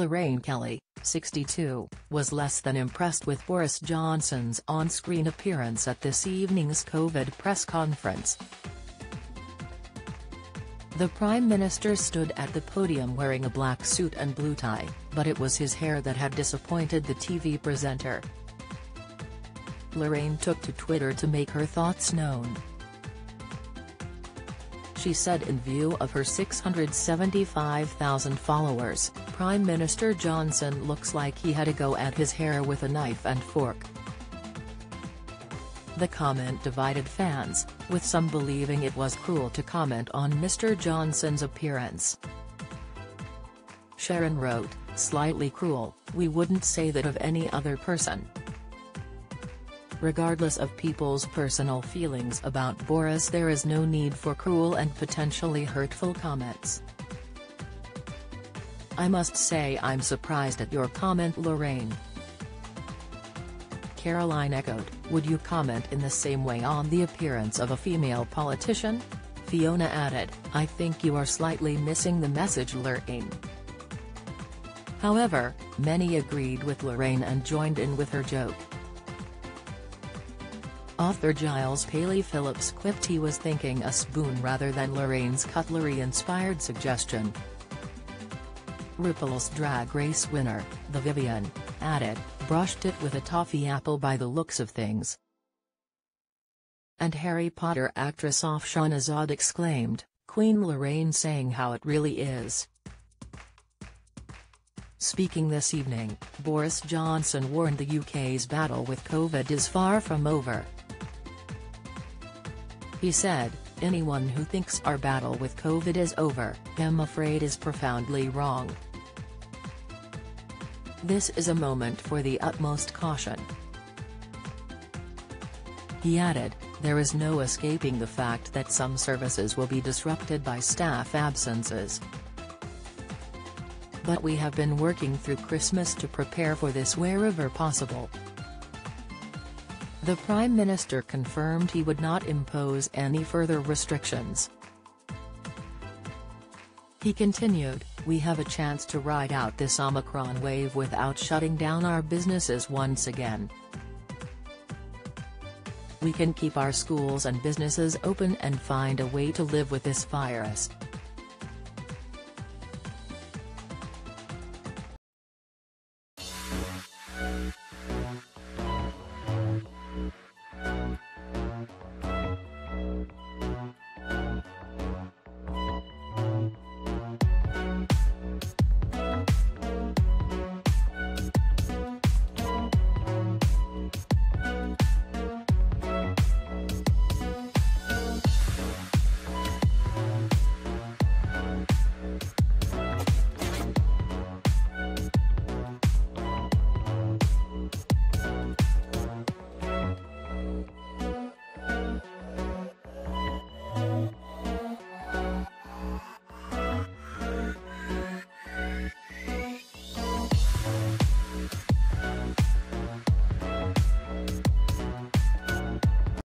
Lorraine Kelly, 62, was less than impressed with Boris Johnson's on-screen appearance at this evening's COVID press conference. The Prime Minister stood at the podium wearing a black suit and blue tie, but it was his hair that had disappointed the TV presenter. Lorraine took to Twitter to make her thoughts known. She said in view of her 675,000 followers, Prime Minister Johnson looks like he had a go at his hair with a knife and fork. The comment divided fans, with some believing it was cruel to comment on Mr. Johnson's appearance. Sharon wrote, slightly cruel, we wouldn't say that of any other person. Regardless of people's personal feelings about Boris there is no need for cruel and potentially hurtful comments. I must say I'm surprised at your comment Lorraine. Caroline echoed, would you comment in the same way on the appearance of a female politician? Fiona added, I think you are slightly missing the message Lorraine. However, many agreed with Lorraine and joined in with her joke. Author Giles Paley Phillips quipped he was thinking a spoon rather than Lorraine's cutlery-inspired suggestion. RuPaul's Drag Race winner, The Vivienne, added, brushed it with a toffee apple by the looks of things. And Harry Potter actress Afshan Azad exclaimed, Queen Lorraine saying how it really is. Speaking this evening, Boris Johnson warned the UK's battle with COVID is far from over. He said, anyone who thinks our battle with COVID is over, I'm afraid is profoundly wrong. This is a moment for the utmost caution. He added, there is no escaping the fact that some services will be disrupted by staff absences. But we have been working through Christmas to prepare for this wherever possible. The Prime Minister confirmed he would not impose any further restrictions. He continued, we have a chance to ride out this Omicron wave without shutting down our businesses once again. We can keep our schools and businesses open and find a way to live with this virus.